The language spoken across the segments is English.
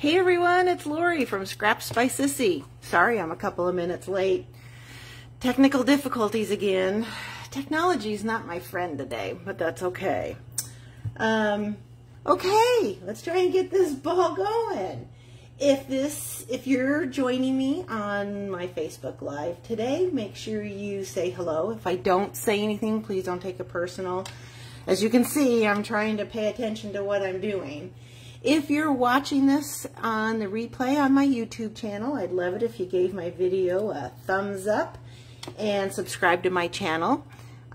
Hey everyone, it's Lori from Scraps by Sissy. Sorry I'm a couple of minutes late. Technical difficulties again. Technology's not my friend today, but that's okay. Um, okay, let's try and get this ball going. If this, if you're joining me on my Facebook Live today, make sure you say hello. If I don't say anything, please don't take it personal. As you can see, I'm trying to pay attention to what I'm doing. If you're watching this on the replay on my YouTube channel, I'd love it if you gave my video a thumbs up and subscribe to my channel.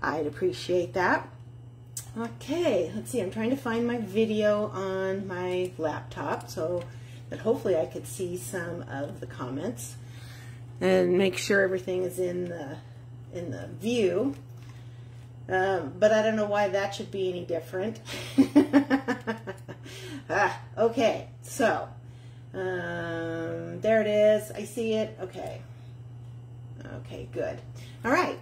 I'd appreciate that. Okay, let's see. I'm trying to find my video on my laptop so that hopefully I could see some of the comments and make sure everything is in the in the view. Um, but I don't know why that should be any different. ah, okay, so um, there it is. I see it. Okay. Okay, good. All right.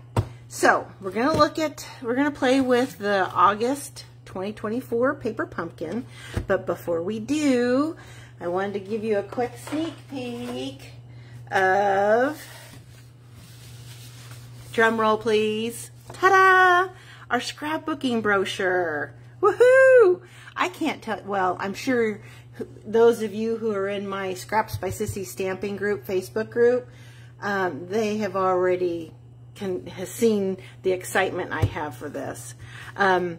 So we're going to look at, we're going to play with the August 2024 Paper Pumpkin. But before we do, I wanted to give you a quick sneak peek of, drum roll please, ta-da, our scrapbooking brochure. Woohoo! I can't tell, well, I'm sure those of you who are in my Scraps by Sissy stamping group, Facebook group, um, they have already can, has seen the excitement I have for this. Um,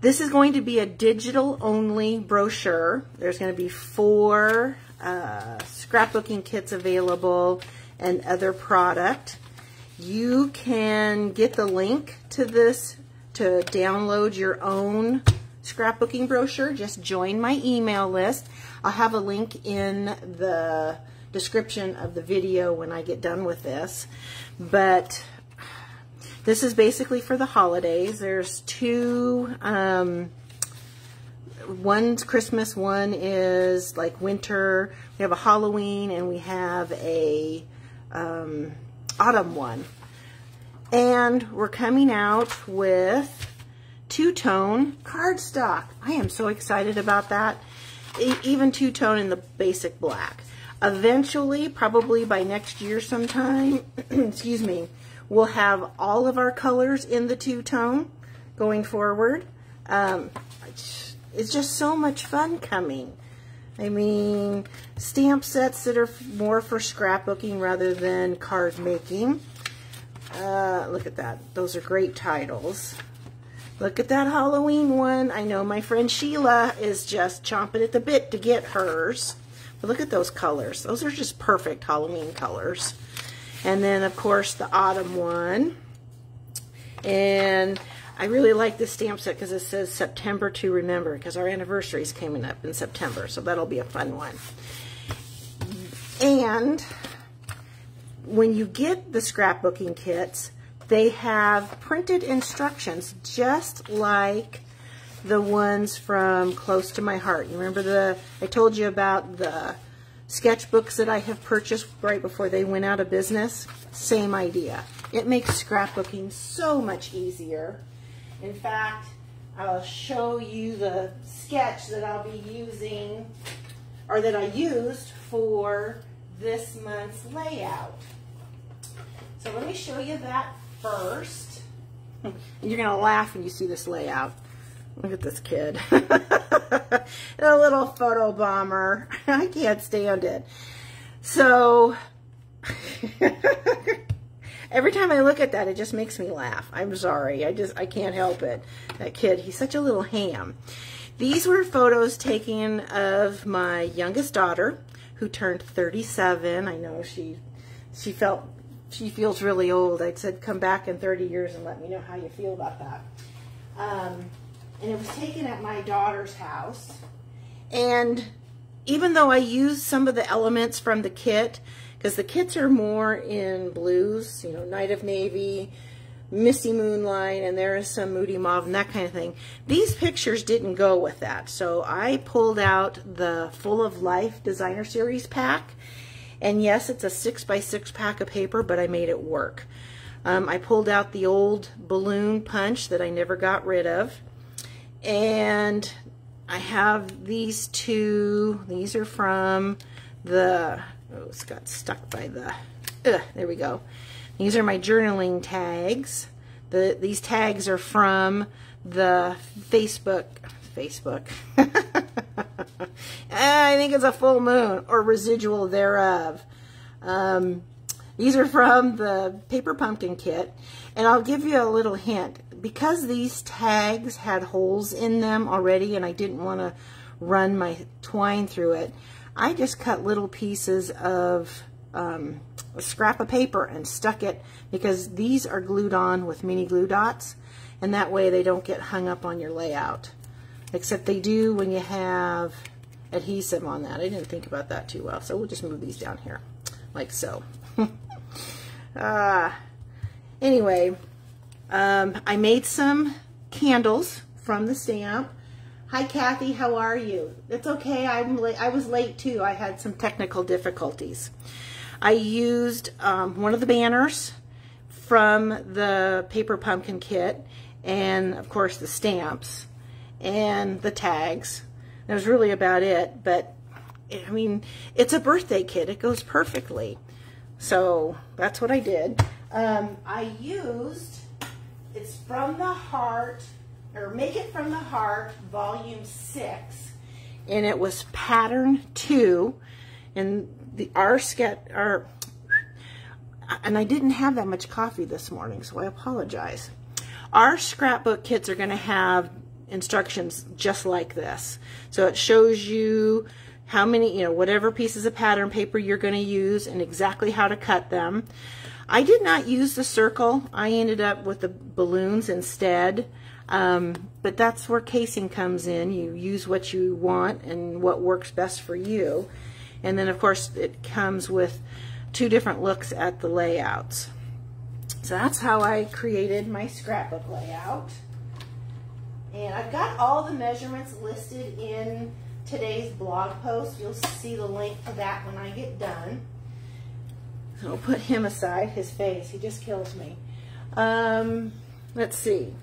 this is going to be a digital only brochure. There's going to be four uh, scrapbooking kits available and other product. You can get the link to this to download your own scrapbooking brochure, just join my email list. I'll have a link in the description of the video when I get done with this. But this is basically for the holidays. There's two, um, one's Christmas, one is like winter. We have a Halloween and we have a um, autumn one. And we're coming out with two-tone cardstock. I am so excited about that. Even two-tone in the basic black. Eventually, probably by next year sometime, excuse me, we'll have all of our colors in the two-tone going forward. Um, it's just so much fun coming. I mean, stamp sets that are more for scrapbooking rather than card making. Uh, look at that. Those are great titles. Look at that Halloween one. I know my friend Sheila is just chomping at the bit to get hers. But look at those colors. Those are just perfect Halloween colors. And then, of course, the autumn one. And I really like this stamp set because it says September to remember because our anniversary is coming up in September. So that'll be a fun one. And when you get the scrapbooking kits, they have printed instructions just like the ones from Close to My Heart. You remember the, I told you about the sketchbooks that I have purchased right before they went out of business? Same idea. It makes scrapbooking so much easier. In fact, I'll show you the sketch that I'll be using, or that I used for this month's layout. So let me show you that first. You're going to laugh when you see this layout. Look at this kid. a little photo bomber. I can't stand it. So, every time I look at that, it just makes me laugh. I'm sorry. I just, I can't help it. That kid, he's such a little ham. These were photos taken of my youngest daughter, who turned 37. I know she, she felt she feels really old. I said, come back in 30 years and let me know how you feel about that. Um, and it was taken at my daughter's house. And even though I used some of the elements from the kit, because the kits are more in blues, you know, Night of Navy, Misty Moonlight, and there is some Moody Mauve and that kind of thing. These pictures didn't go with that. So I pulled out the Full of Life Designer Series pack and yes, it's a six by six pack of paper, but I made it work. Um, I pulled out the old balloon punch that I never got rid of. And I have these two. These are from the, oh, it's got stuck by the, ugh, there we go. These are my journaling tags. The, these tags are from the Facebook, Facebook. I think it's a full moon or residual thereof. Um, these are from the Paper Pumpkin Kit. And I'll give you a little hint. Because these tags had holes in them already and I didn't want to run my twine through it, I just cut little pieces of um, a scrap of paper and stuck it because these are glued on with mini glue dots and that way they don't get hung up on your layout. Except they do when you have adhesive on that. I didn't think about that too well, so we'll just move these down here like so. uh, anyway, um, I made some candles from the stamp. Hi, Kathy. How are you? It's okay. I'm. I was late too. I had some technical difficulties. I used um, one of the banners from the paper pumpkin kit and of course the stamps and the tags. That was really about it, but I mean, it's a birthday kit. It goes perfectly. So that's what I did. Um, I used, it's from the heart, or Make It From the Heart, volume six. And it was pattern two. And the our sketch, our, and I didn't have that much coffee this morning, so I apologize. Our scrapbook kits are going to have instructions just like this. So it shows you how many, you know, whatever pieces of pattern paper you're going to use and exactly how to cut them. I did not use the circle. I ended up with the balloons instead. Um, but that's where casing comes in. You use what you want and what works best for you. And then, of course, it comes with two different looks at the layouts. So that's how I created my scrapbook layout. And I've got all the measurements listed in today's blog post. You'll see the link to that when I get done. So I'll put him aside, his face. He just kills me. Um, let's see.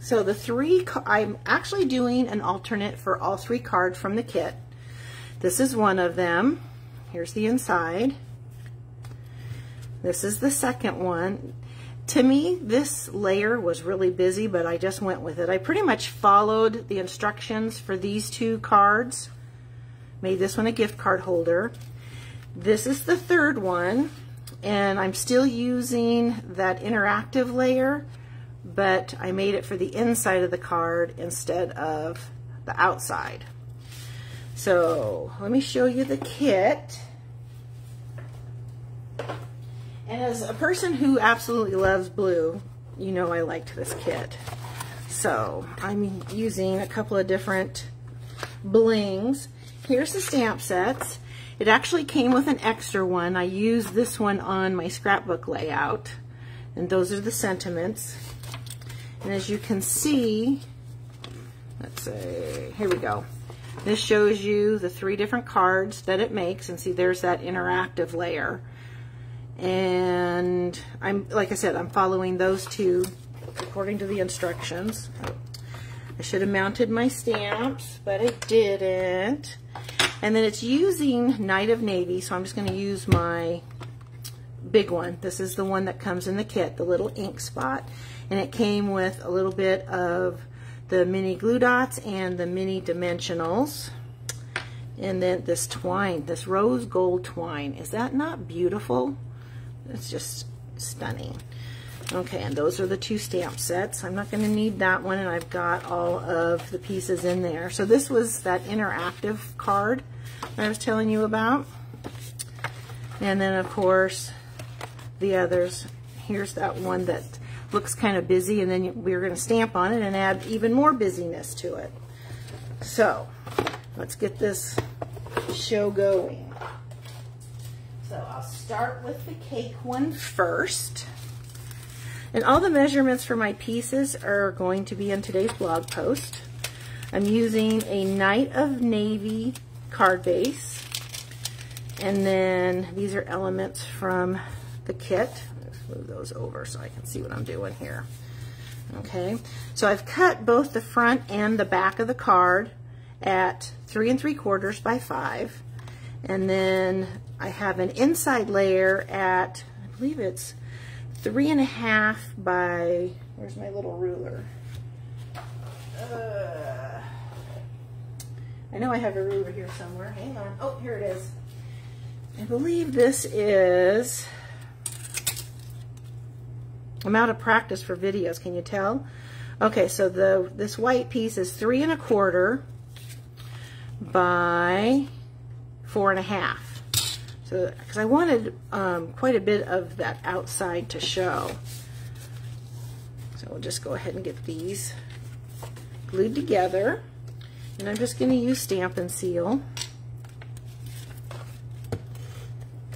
So the three, I'm actually doing an alternate for all three cards from the kit. This is one of them. Here's the inside. This is the second one. To me, this layer was really busy, but I just went with it. I pretty much followed the instructions for these two cards. Made this one a gift card holder. This is the third one, and I'm still using that interactive layer, but I made it for the inside of the card instead of the outside. So let me show you the kit. And as a person who absolutely loves blue, you know I liked this kit. So I'm using a couple of different blings. Here's the stamp sets. It actually came with an extra one. I used this one on my scrapbook layout. And those are the sentiments. And as you can see, let's see, here we go. This shows you the three different cards that it makes. And see, there's that interactive layer and I'm like I said I'm following those two according to the instructions. I should have mounted my stamps but I didn't. And then it's using Night of Navy so I'm just going to use my big one. This is the one that comes in the kit the little ink spot. And it came with a little bit of the mini glue dots and the mini dimensionals. And then this twine this rose gold twine. Is that not beautiful it's just stunning. Okay, and those are the two stamp sets. I'm not going to need that one, and I've got all of the pieces in there. So this was that interactive card that I was telling you about. And then, of course, the others. Here's that one that looks kind of busy, and then we're going to stamp on it and add even more busyness to it. So, let's get this show going. So I'll start with the cake one first. And all the measurements for my pieces are going to be in today's blog post. I'm using a Night of Navy card base. And then these are elements from the kit. Let's move those over so I can see what I'm doing here. Okay, so I've cut both the front and the back of the card at three and three quarters by five. And then I have an inside layer at, I believe it's three and a half by, where's my little ruler? Uh, I know I have a ruler here somewhere. Hang on. Oh, here it is. I believe this is, I'm out of practice for videos, can you tell? Okay, so the this white piece is three and a quarter by four and a half. So, because I wanted um, quite a bit of that outside to show. So we'll just go ahead and get these glued together. And I'm just going to use Stampin' Seal.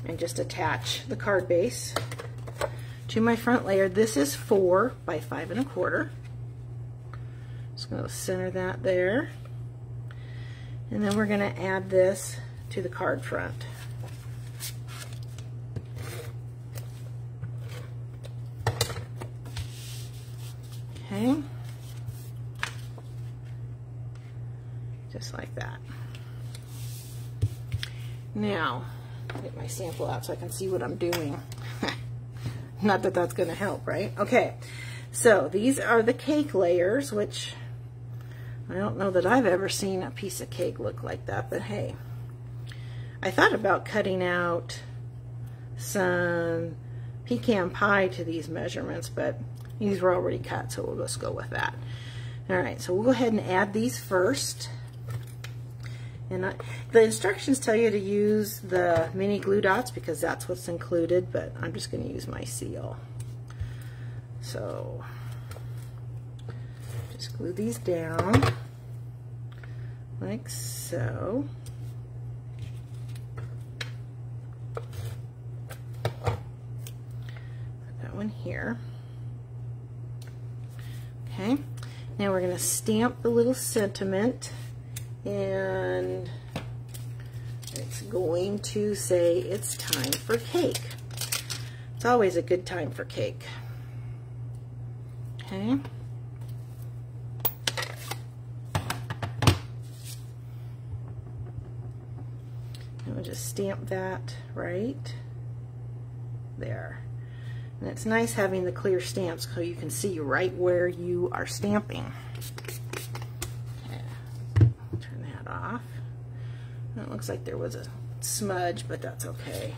And just attach the card base to my front layer. This is four by five and a quarter. Just going to center that there. And then we're going to add this to the card front. Just like that. Now, get my sample out so I can see what I'm doing. Not that that's going to help, right? Okay, so these are the cake layers, which I don't know that I've ever seen a piece of cake look like that, but hey. I thought about cutting out some pecan pie to these measurements, but these were already cut, so we'll just go with that. All right, so we'll go ahead and add these first. And I, the instructions tell you to use the mini glue dots because that's what's included, but I'm just going to use my seal. So just glue these down like so. That one here. Okay, now we're going to stamp the little sentiment and it's going to say it's time for cake. It's always a good time for cake. Okay. And we'll just stamp that right there. And it's nice having the clear stamps so you can see right where you are stamping. Turn that off. it looks like there was a smudge, but that's okay.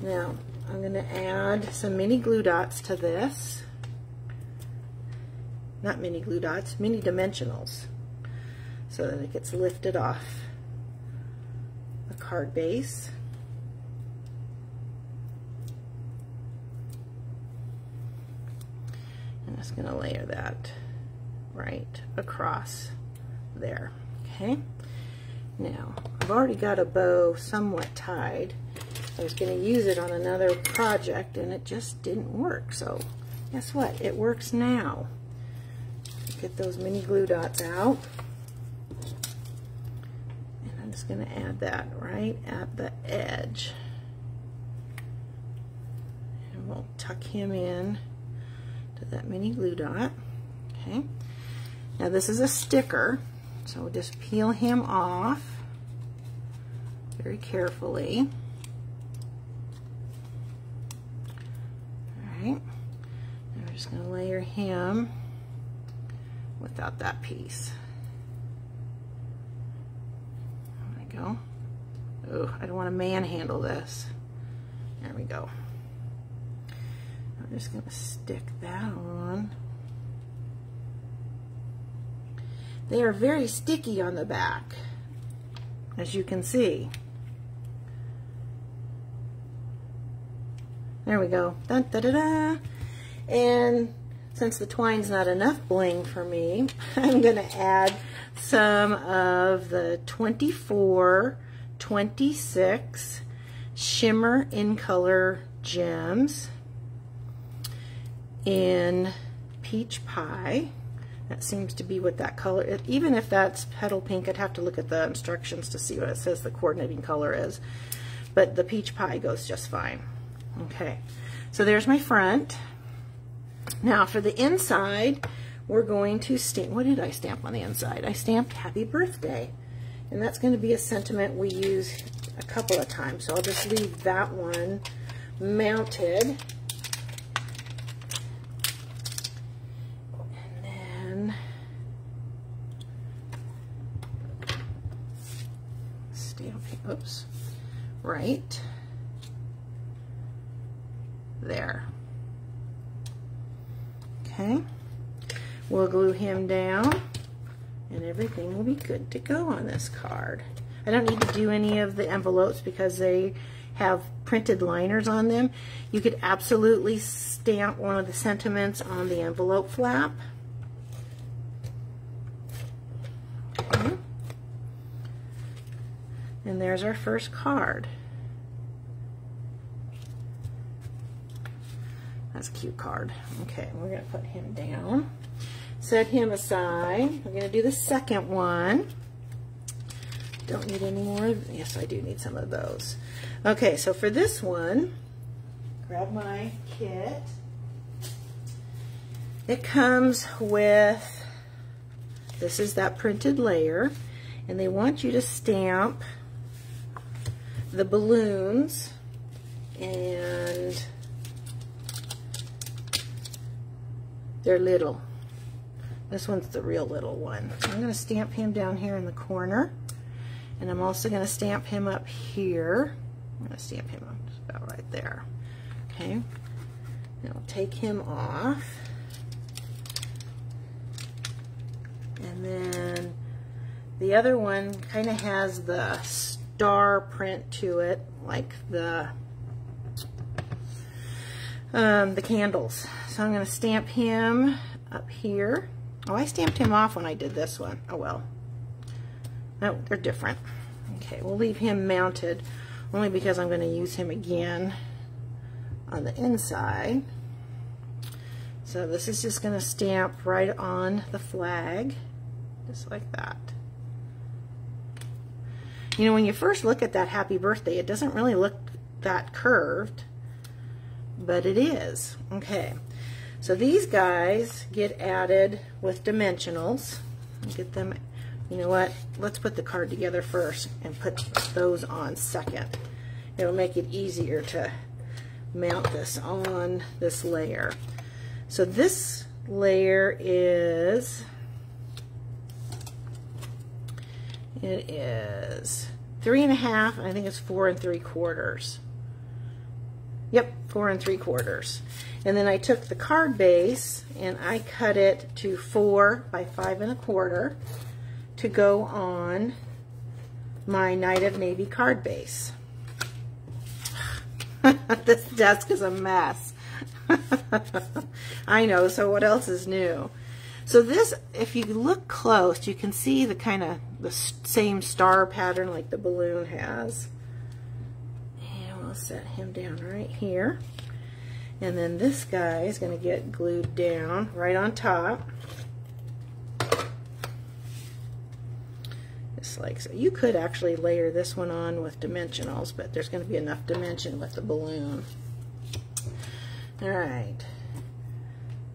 Now, I'm going to add some mini glue dots to this. Not mini glue dots, mini dimensionals. So that it gets lifted off the card base. I'm just going to layer that right across there. Okay. Now, I've already got a bow somewhat tied. I was going to use it on another project and it just didn't work. So guess what? It works now. Get those mini glue dots out. And I'm just going to add that right at the edge. And we'll tuck him in that mini glue dot. Okay. Now this is a sticker, so we'll just peel him off very carefully. All right. And we're just going to layer him without that piece. There we go. Oh, I don't want to manhandle this. There we go. I'm just going to stick that on. They are very sticky on the back, as you can see. There we go. Dun, da, da, da. And since the twine's not enough bling for me, I'm going to add some of the 24, 26 Shimmer in Color gems in peach pie. That seems to be what that color. Even if that's petal pink, I'd have to look at the instructions to see what it says the coordinating color is. But the peach pie goes just fine. Okay, so there's my front. Now for the inside, we're going to stamp, what did I stamp on the inside? I stamped happy birthday. And that's going to be a sentiment we use a couple of times. So I'll just leave that one mounted. And then stamp, oops, right there. Okay. We'll glue him down and everything will be good to go on this card. I don't need to do any of the envelopes because they have printed liners on them. You could absolutely stamp one of the sentiments on the envelope flap. Okay. And there's our first card. That's a cute card. Okay, we're going to put him down set him aside. We're going to do the second one. Don't need any more. Yes, I do need some of those. Okay, so for this one, grab my kit. It comes with, this is that printed layer, and they want you to stamp the balloons and they're little. This one's the real little one. I'm going to stamp him down here in the corner. And I'm also going to stamp him up here. I'm going to stamp him up just about right there. Okay. Now I'll take him off. And then the other one kind of has the star print to it, like the um, the candles. So I'm going to stamp him up here. Oh, I stamped him off when I did this one. Oh, well. No, they're different. Okay, we'll leave him mounted only because I'm going to use him again on the inside. So this is just going to stamp right on the flag, just like that. You know, when you first look at that happy birthday, it doesn't really look that curved, but it is. Okay, so these guys get added with dimensionals. Get them, you know what, let's put the card together first and put those on second. It'll make it easier to mount this on this layer. So this layer is, it is three and a half, I think it's four and three quarters. Yep, four and three quarters. And then I took the card base and I cut it to four by five and a quarter to go on my Night of Navy card base. this desk is a mess. I know, so what else is new? So this, if you look close, you can see the kind of the same star pattern like the balloon has. And we'll set him down right here. And then this guy is going to get glued down right on top. Just like so. You could actually layer this one on with dimensionals, but there's going to be enough dimension with the balloon. All right.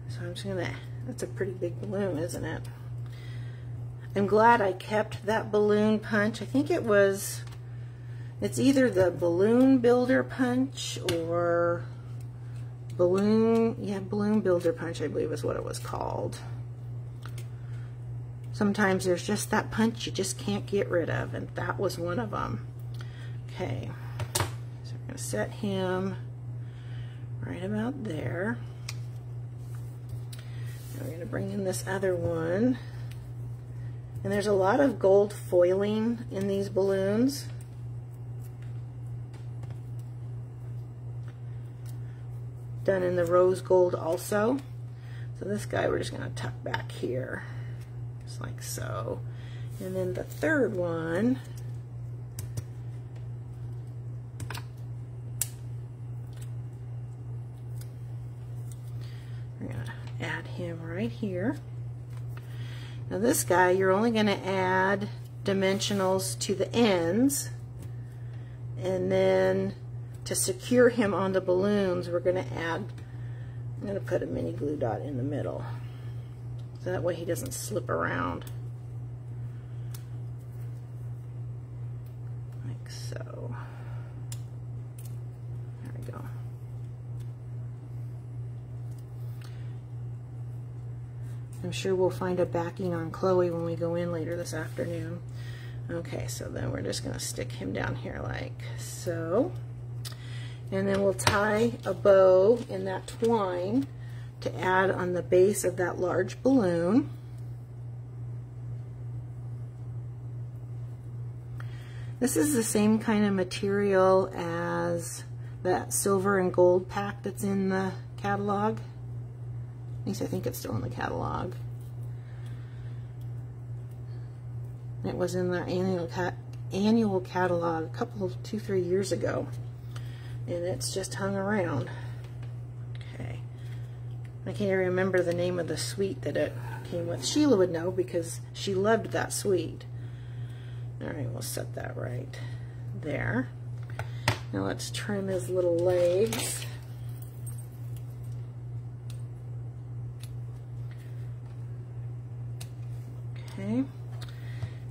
So I'm just going to, that's a pretty big balloon, isn't it? I'm glad I kept that balloon punch. I think it was, it's either the balloon builder punch or balloon, yeah, balloon builder punch, I believe is what it was called. Sometimes there's just that punch you just can't get rid of, and that was one of them. Okay, so we're going to set him right about there. We're going to bring in this other one. And there's a lot of gold foiling in these balloons. done in the rose gold also. So this guy we're just going to tuck back here, just like so. And then the third one, we're going to add him right here. Now this guy, you're only going to add dimensionals to the ends, and then to secure him on the balloons, we're going to add, I'm going to put a mini glue dot in the middle. So that way he doesn't slip around. Like so. There we go. I'm sure we'll find a backing on Chloe when we go in later this afternoon. Okay, so then we're just going to stick him down here like so. And then we'll tie a bow in that twine to add on the base of that large balloon. This is the same kind of material as that silver and gold pack that's in the catalog. At least I think it's still in the catalog. It was in the annual, ca annual catalog a couple of two, three years ago. And it's just hung around. Okay. I can't even remember the name of the suite that it came with. Sheila would know because she loved that suite. Alright, we'll set that right there. Now let's trim his little legs. Okay.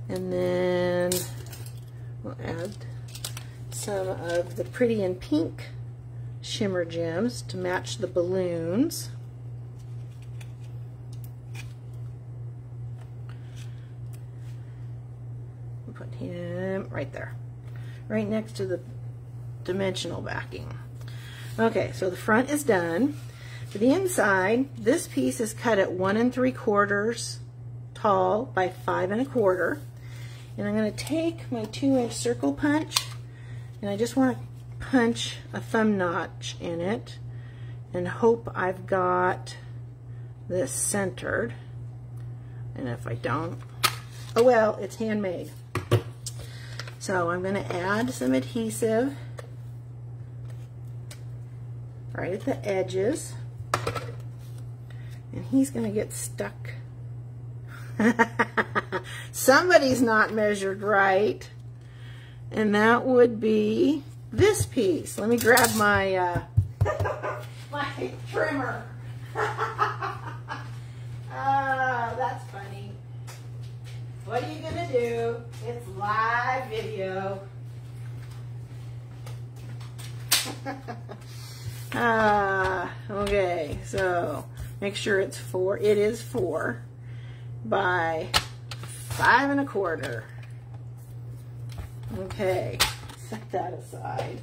And then we'll add some of the Pretty in Pink shimmer gems to match the balloons. Put him right there, right next to the dimensional backing. Okay, so the front is done. For the inside, this piece is cut at one and three quarters tall by five and a quarter. And I'm going to take my two inch circle punch and I just want to punch a thumb notch in it and hope I've got this centered. And if I don't, oh well, it's handmade. So I'm going to add some adhesive right at the edges. And he's going to get stuck Somebody's not measured right. And that would be this piece. Let me grab my, uh, my trimmer. Ah, that's funny. What are you going to do? It's live video. ah, okay, so make sure it's four. It is four by five and a quarter. Okay, set that aside.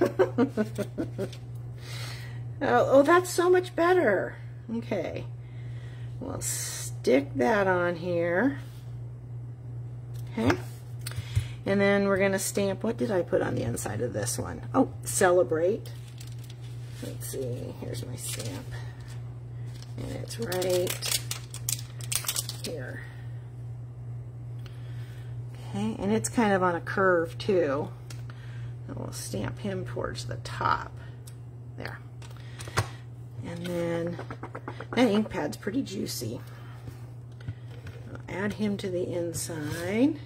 oh, oh, that's so much better. Okay, we'll stick that on here. Okay, and then we're going to stamp, what did I put on the inside of this one? Oh, celebrate. Let's see, here's my stamp. And it's right here. Okay, and it's kind of on a curve too. And we'll stamp him towards the top. There. And then that ink pad's pretty juicy. I'll add him to the inside.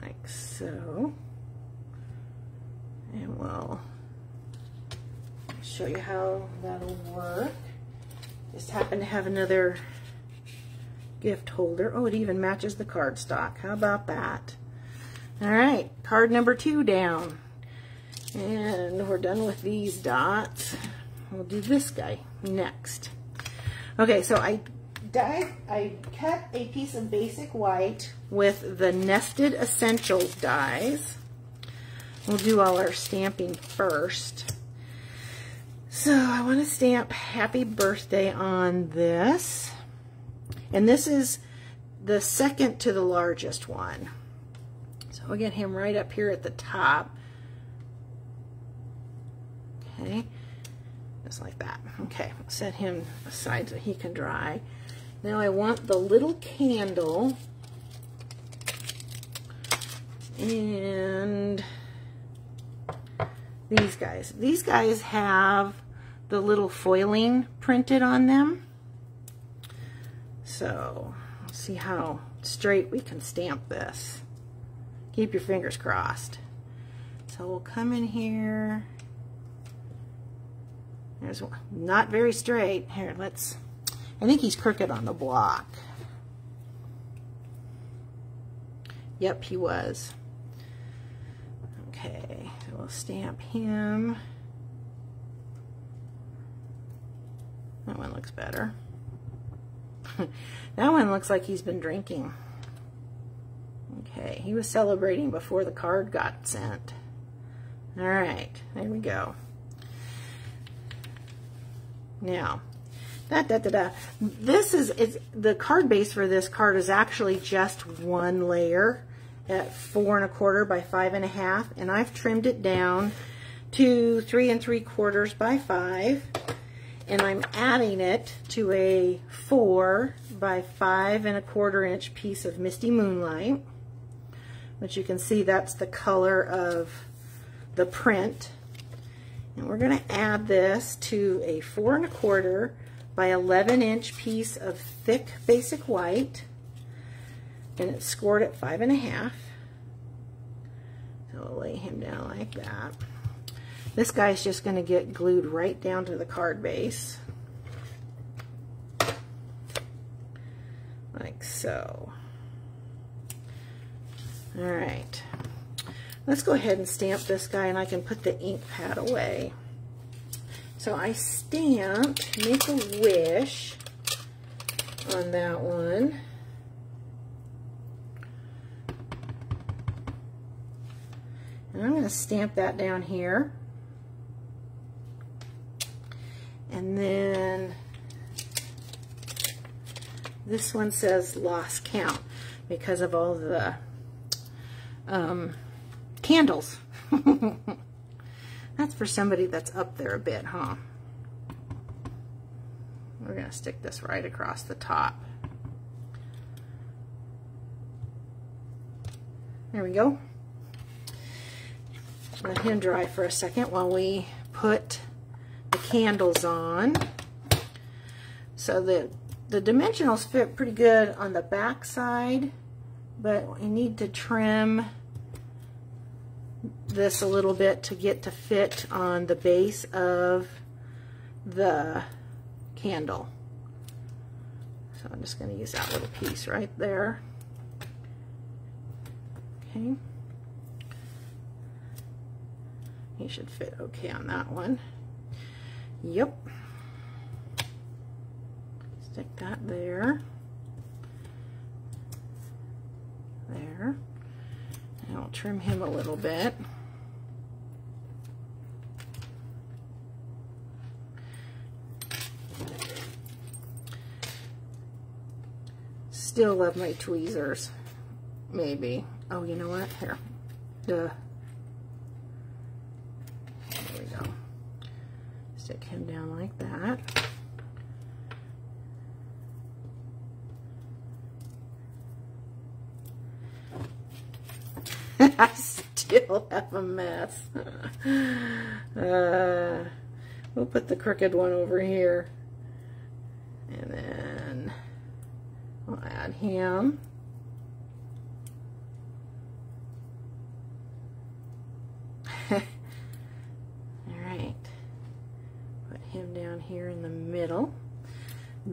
Like so. And we'll show you how that'll work. Just happen to have another gift holder. Oh, it even matches the cardstock. How about that? All right, card number two down. And we're done with these dots. We'll do this guy next. Okay, so I dyed, I cut a piece of basic white with the Nested Essentials dies. We'll do all our stamping first. So I want to stamp happy birthday on this. And this is the second to the largest one. So I'll get him right up here at the top. Okay, just like that. Okay, set him aside so he can dry. Now I want the little candle and these guys. These guys have the little foiling printed on them. So, see how straight we can stamp this. Keep your fingers crossed. So we'll come in here There's one. Not very straight. Here, let's, I think he's crooked on the block. Yep, he was. Okay, so we'll stamp him. That one looks better. that one looks like he's been drinking. Okay, he was celebrating before the card got sent. All right, there we go. Now, da, da, da, da. This is, it's, the card base for this card is actually just one layer at four and a quarter by five and a half, and I've trimmed it down to three and three quarters by five, and I'm adding it to a four by five and a quarter inch piece of Misty Moonlight, which you can see that's the color of the print. And we're going to add this to a four and a quarter by 11 inch piece of thick basic white and it's scored at five and a half. So I'll lay him down like that. This guy's just going to get glued right down to the card base. Like so. All right. Let's go ahead and stamp this guy and I can put the ink pad away. So I stamped Make a Wish on that one. And I'm going to stamp that down here. And then this one says lost count because of all the um, candles. that's for somebody that's up there a bit, huh? We're going to stick this right across the top. There we go. Let him dry for a second while we put candles on. So the, the dimensionals fit pretty good on the back side, but we need to trim this a little bit to get to fit on the base of the candle. So I'm just going to use that little piece right there. Okay. He should fit okay on that one. Yep. Stick that there. There. And I'll trim him a little bit. Still love my tweezers. Maybe. Oh, you know what? Here. Duh. stick down like that. I still have a mess. uh, we'll put the crooked one over here. And then we'll add him. here in the middle.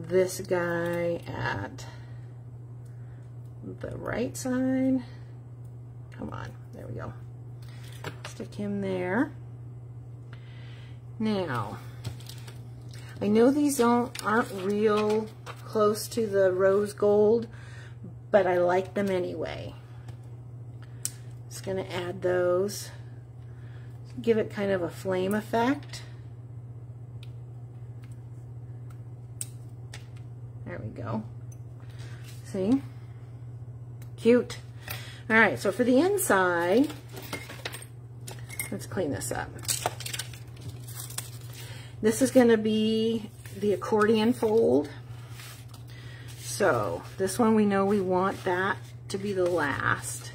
This guy at the right side. Come on, there we go. Stick him there. Now, I know these don't, aren't real close to the rose gold, but I like them anyway. Just going to add those. Give it kind of a flame effect. There we See? Cute. All right, so for the inside, let's clean this up. This is going to be the accordion fold. So this one we know we want that to be the last.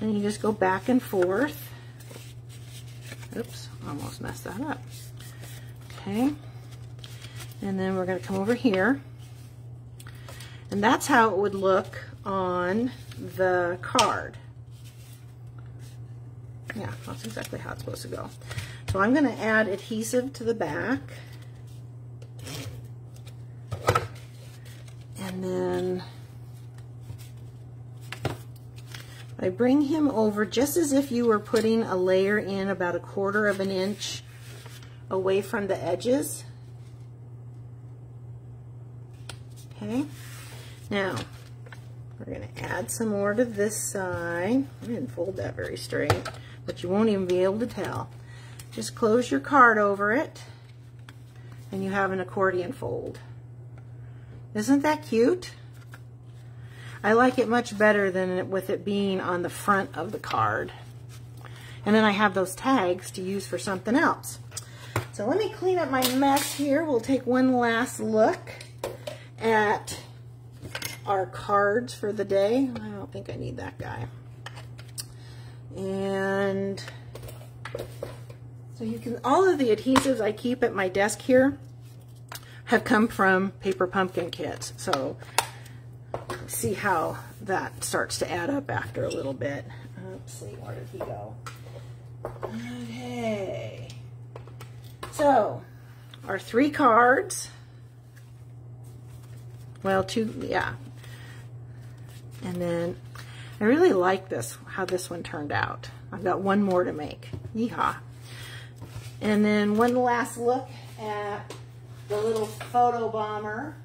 And you just go back and forth. Oops, almost messed that up. Okay. And then we're going to come over here. And that's how it would look on the card. Yeah, that's exactly how it's supposed to go. So I'm going to add adhesive to the back. And then I bring him over just as if you were putting a layer in about a quarter of an inch away from the edges. Okay, now we're going to add some more to this side. I didn't fold that very straight, but you won't even be able to tell. Just close your card over it, and you have an accordion fold. Isn't that cute? I like it much better than with it being on the front of the card. And then I have those tags to use for something else. So let me clean up my mess here. We'll take one last look at our cards for the day. I don't think I need that guy. And so you can, all of the adhesives I keep at my desk here have come from Paper Pumpkin kits. So see how that starts to add up after a little bit. Let's see, where did he go? Okay. So, our three cards. Well, two, yeah. And then, I really like this, how this one turned out. I've got one more to make. Yeehaw. And then one last look at the little photo bomber.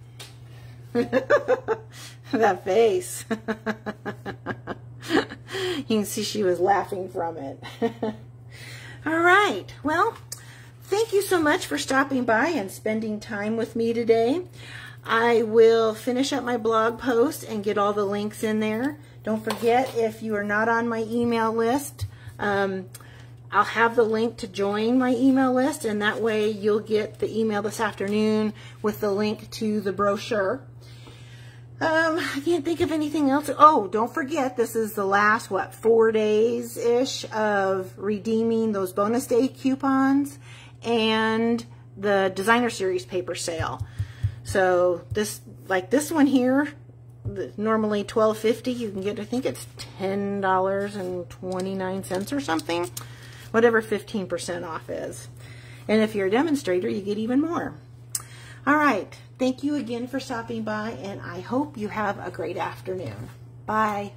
that face. you can see she was laughing from it. All right. Well, thank you so much for stopping by and spending time with me today. I will finish up my blog post and get all the links in there. Don't forget, if you are not on my email list, um, I'll have the link to join my email list, and that way you'll get the email this afternoon with the link to the brochure. Um, I can't think of anything else. Oh, don't forget, this is the last, what, four days-ish of redeeming those bonus day coupons and the designer series paper sale. So this, like this one here, normally twelve fifty. You can get, I think it's ten dollars and twenty nine cents or something, whatever fifteen percent off is. And if you're a demonstrator, you get even more. All right. Thank you again for stopping by, and I hope you have a great afternoon. Bye.